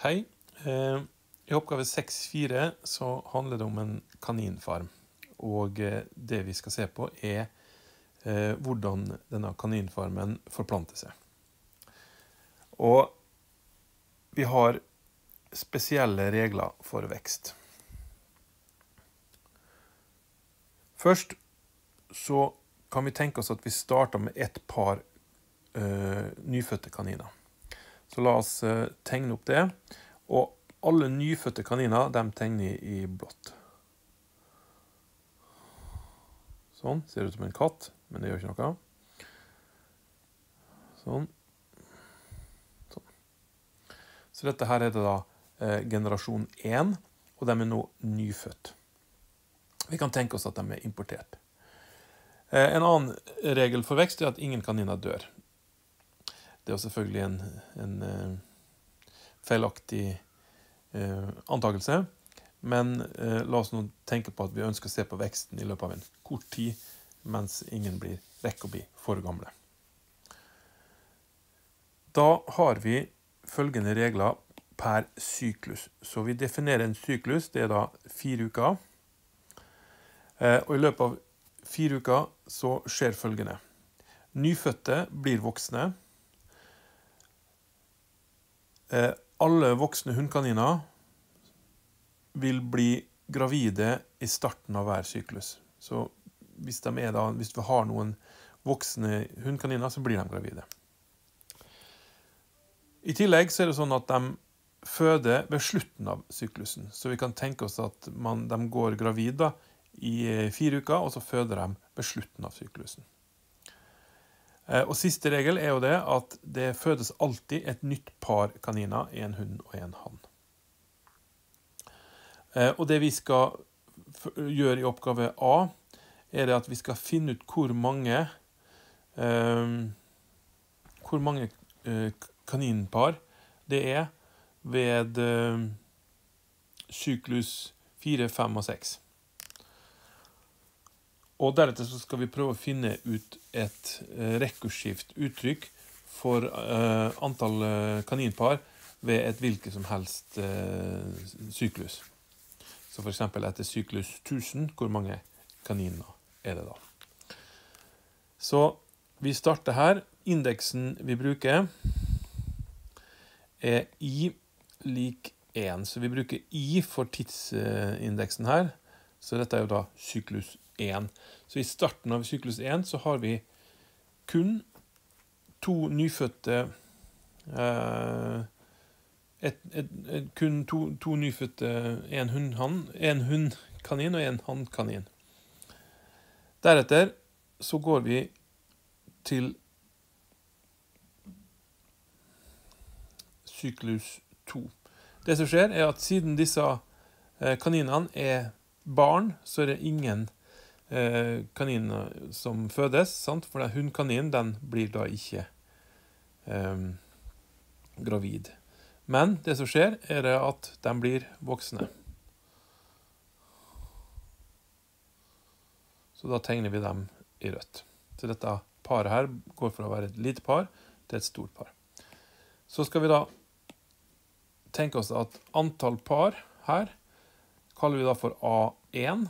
Hei. Eh, I oppgave 6.4 så handler det om en kaninfarm. Og eh, det vi skal se på, er eh, hvordan denne kaninfarmen forplanter seg. Og vi har spesielle regler for vekst. Først så kan vi tenke oss at vi starter med ett par nyfødte kaniner. Så la oss uh, tegne opp det. Og alle nyfødte kaniner de tegner i blått. Sånn. Ser ut som en katt, men det gjør ikke noe. Sånn. sånn. Så dette her er det da eh, generasjon 1, og de er nå nyfødt. Vi kan tenke oss at de er importert. Eh, en annen regel for vekst er at ingen kaniner dør. Det er jo selvfølgelig en, en uh, feilaktig uh, antakelse. Men uh, la oss nå tenke på at vi ønsker å se på veksten i løpet av en kort tid, mens ingen blir, rekker å bli for gamle. Da har vi følgende regler per syklus. Så vi definerer en syklus, det er da fire uker. Og i løpet av fire uker så skjer følgende. Nyfødte blir voksne. Eh, alle voksne hunnkaniner vil bli gravide i starten av hver syklus. Så hvis, da, hvis vi har noen voksne hunnkaniner, så blir de gravide. I tillegg så er det sånn at de føder ved slutten av syklusen. Så vi kan tenke oss at man, de går gravid da, i eh, fire uker, og så føder de ved slutten av syklusen. Eh, og Siste regel er jo det at det fødes alltid et nytt par kaniner, en hund og en hann. Eh, og det vi skal gjøre i oppgave A, er at vi skal finne ut hvor mange Hvor mange kaninpar det er ved syklus 4, 5 og 6. Og deretter så skal vi prøve å finne ut et rekkursskift, uttrykk for uh, antall uh, kaninpar ved et hvilket som helst syklus. Så f.eks. etter syklus 1000, hvor mange kaniner er det da? Så vi starter her. Indeksen vi bruker, er i lik 1. Så vi bruker i for tidsindeksen her. Så dette er jo da syklus 1. Så i starten av syklus 1 så har vi kun to nyfødte eh, et, et, et, kun to, to nyfødte En hunnkanin og en hannkanin. Deretter så går vi til syklus 2. Det som skjer, er at siden disse eh, kaninene er barn, så er det ingen eh, kaninene som fødes. Sant? For hunnkaninen den blir da ikke eh, gravid. Men det som skjer, er at de blir voksne. Så da tegner vi dem i rødt. Så dette paret her går fra å være et lite par til et stort par. Så skal vi da tenke oss at antall par her kaller vi da for A1,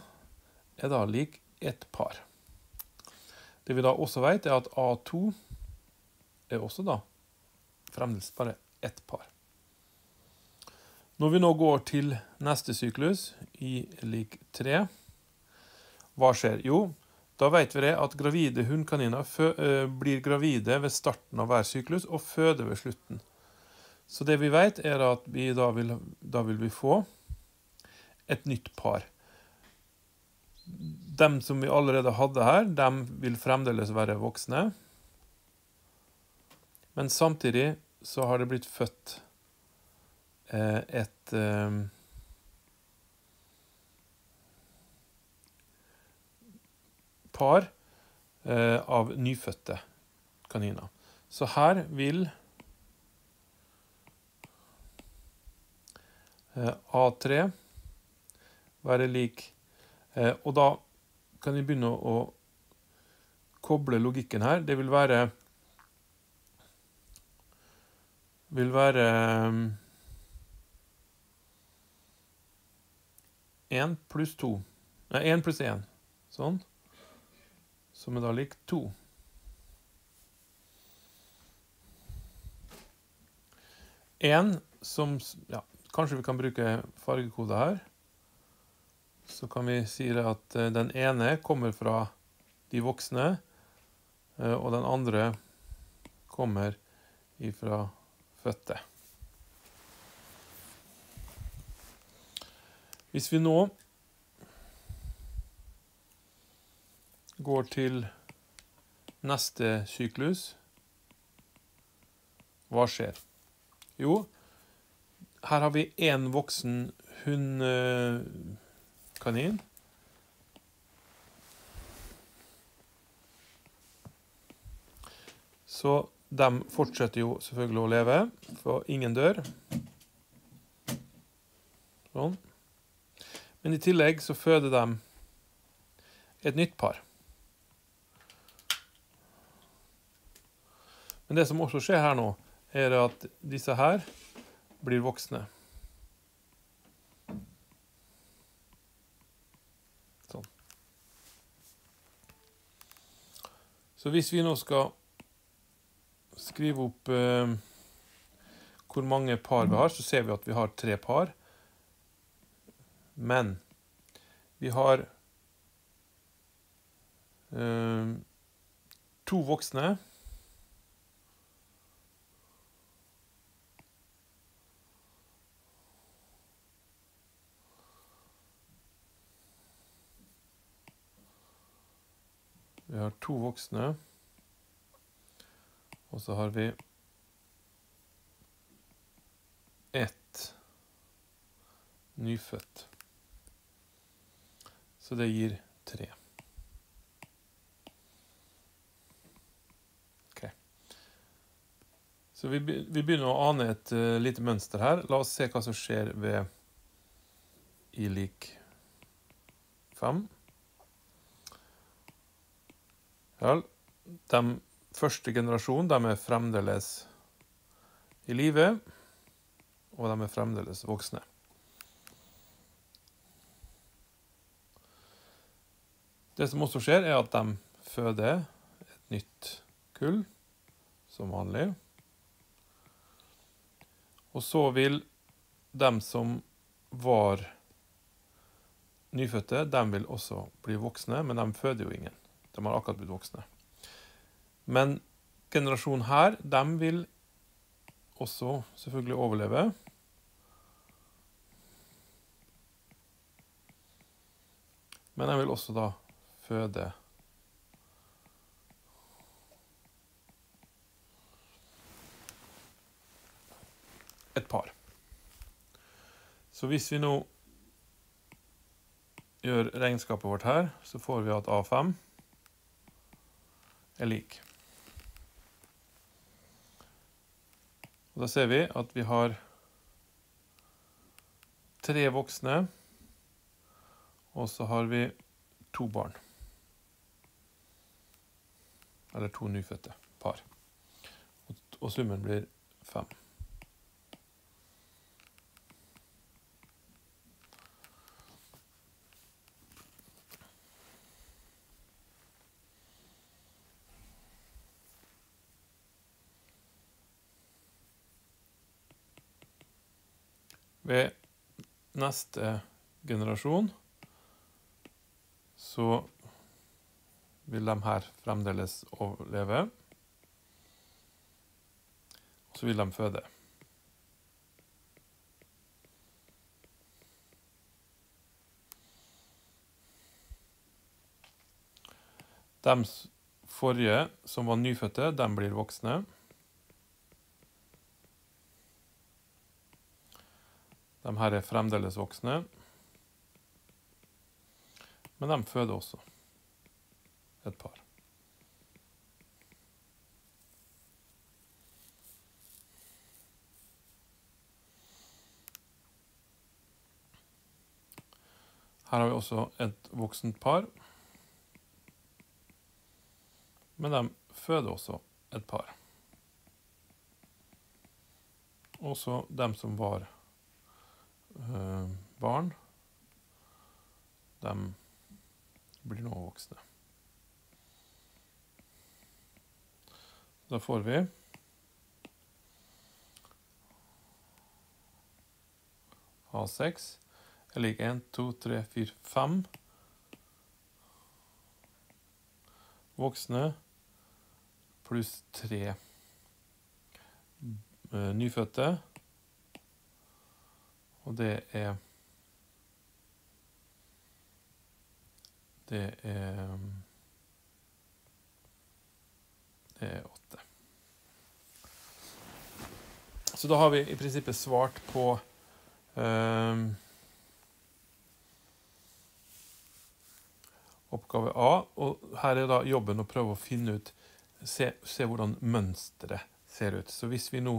er da lik ett par. Det vi da også vet, er at A2 er også da fremdeles bare ett par. Når vi nå går til neste syklus, i lik 3, hva skjer? Jo, da vet vi det at gravide hunnkaniner eh, blir gravide ved starten av hver syklus og føder ved slutten. Så det vi vet, er at vi da vil, da vil vi få et nytt par dem som vi allerede hadde her, dem vil fremdeles være voksne. Men samtidig så har det blitt født eh, et eh, par eh, av nyfødte kaniner. Så her vil eh, A3 være lik Eh, og da kan vi begynne å koble logikken her. Det vil være vil være eh, én pluss to. Nei, én pluss én. Sånn. Som er da lik to. Én som Ja, kanskje vi kan bruke fargekode her. Så kan vi si at eh, den ene kommer fra de voksne, eh, og den andre kommer ifra fødte. Hvis vi nå går til neste syklus, hva skjer? Jo, her har vi én voksen hundkanin. Så de fortsetter jo selvfølgelig å leve, for ingen dør. Sånn. Men i tillegg så føder de et nytt par. Men det som også skjer her nå, er at disse her blir voksne. Sånn. Så hvis vi nå skal skrive opp eh, hvor mange par vi har, så ser vi at vi har tre par. Men vi har eh, to voksne. Vi har to voksne. Og så har vi ett nyfødt. Så det gir tre. Ok. Så vi begynner å ane et uh, lite mønster her. La oss se hva som skjer ved i lik fem. Vel, de første generasjonen de er fremdeles i live, og de er fremdeles voksne. Det som også skjer, er at de føder et nytt kull, som vanlig. Og så vil de som var nyfødte, de vil også bli voksne, men de føder jo ingen. De har akkurat blitt voksne. Men generasjonen her, de vil også selvfølgelig overleve. Men de vil også da føde et par. Så hvis vi nå gjør regnskapet vårt her, så får vi at A5 er lik. Og da ser vi at vi har tre voksne, og så har vi to barn. Eller to nyfødte par. Og summen blir fem. Ved neste generasjon så vil de her fremdeles overleve. Og så vil de føde. De forrige, som var nyfødte, de blir voksne. De her er fremdeles voksne. Men de føder også et par. Her har vi også et voksent par. Men de føder også et par. Også dem som var Eh, barn. De blir nå voksne. Da får vi A6 er lik 1, 2, 3, 4, 5 voksne pluss 3 eh, nyfødte. Og det er Det er Det er 8. Så da har vi i prinsippet svart på um, oppgave A. Og her er da jobben å prøve å finne ut Se, se hvordan mønsteret ser ut. Så hvis vi nå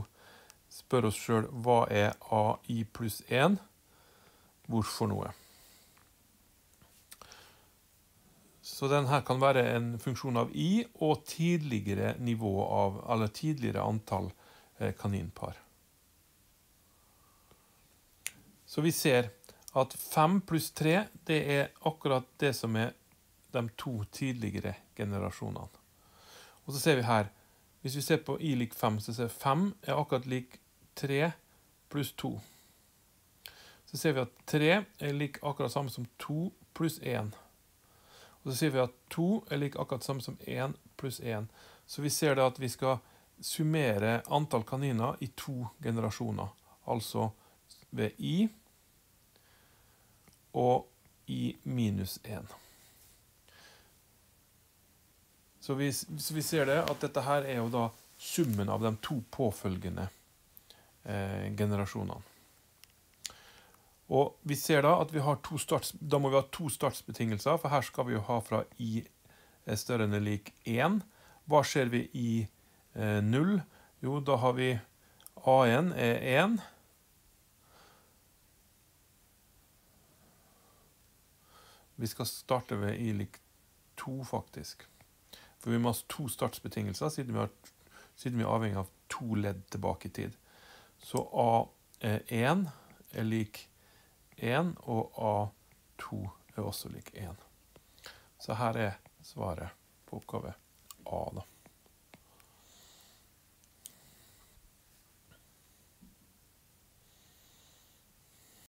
spør oss sjøl hva er AI pluss 1, hvorfor noe? Så den her kan være en funksjon av i og tidligere nivå av, eller tidligere antall eh, kaninpar. Så vi ser at 5 pluss 3 det er akkurat det som er de to tidligere generasjonene. Og så ser vi her, hvis vi ser på i lik 5, så ser vi 5 er akkurat lik 3 pluss 2. Så ser vi at 3 er lik akkurat samme som 2 pluss 1. Og så ser vi at 2 er lik akkurat samme som 1 pluss 1. Så vi ser da at vi skal summere antall kaniner i to generasjoner. Altså ved i og i minus 1. Så vi, så vi, ser det at dette her er jo da summen av de to påfølgende eh, generasjonene. Og vi ser da at vi har to starts, da må vi ha to startsbetingelser, for her skal vi jo ha fra i større enn lik 1. Hva skjer vi i eh, 0? Jo, da har vi A1 er 1. Vi skal starte ved i lik 2, faktisk. For vi må ha to startsbetingelser, siden vi, har, siden vi er avhengig av to ledd tilbake i tid. Så A1 er lik 1, og A2 er også lik 1. Så her er svaret på oppgave A. da.